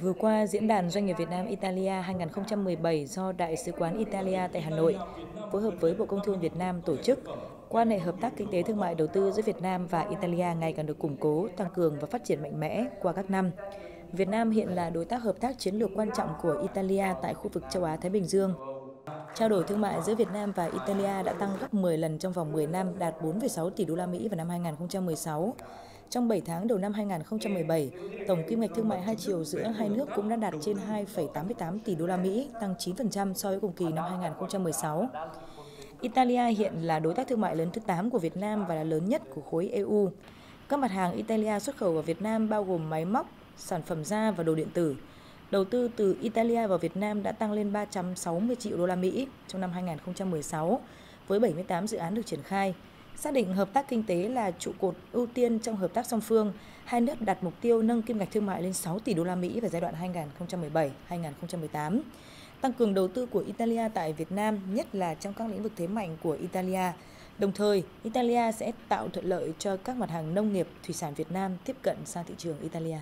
Vừa qua, Diễn đàn Doanh nghiệp Việt Nam Italia 2017 do Đại sứ quán Italia tại Hà Nội phối hợp với Bộ Công Thương Việt Nam tổ chức. Quan hệ hợp tác kinh tế thương mại đầu tư giữa Việt Nam và Italia ngày càng được củng cố, tăng cường và phát triển mạnh mẽ qua các năm. Việt Nam hiện là đối tác hợp tác chiến lược quan trọng của Italia tại khu vực châu Á-Thái Bình Dương. Trao đổi thương mại giữa Việt Nam và Italia đã tăng gấp 10 lần trong vòng 10 năm, đạt 4,6 tỷ đô la Mỹ vào năm 2016. Trong 7 tháng đầu năm 2017, tổng kim ngạch thương mại hai chiều giữa hai nước cũng đã đạt trên 2,88 tỷ đô la Mỹ, tăng 9% so với cùng kỳ năm 2016. Italia hiện là đối tác thương mại lớn thứ 8 của Việt Nam và là lớn nhất của khối EU. Các mặt hàng Italia xuất khẩu vào Việt Nam bao gồm máy móc, sản phẩm da và đồ điện tử. Đầu tư từ Italia vào Việt Nam đã tăng lên 360 triệu đô la Mỹ trong năm 2016 với 78 dự án được triển khai. Xác định hợp tác kinh tế là trụ cột ưu tiên trong hợp tác song phương, hai nước đặt mục tiêu nâng kim ngạch thương mại lên 6 tỷ đô la Mỹ vào giai đoạn 2017-2018. Tăng cường đầu tư của Italia tại Việt Nam, nhất là trong các lĩnh vực thế mạnh của Italia. Đồng thời, Italia sẽ tạo thuận lợi cho các mặt hàng nông nghiệp, thủy sản Việt Nam tiếp cận sang thị trường Italia.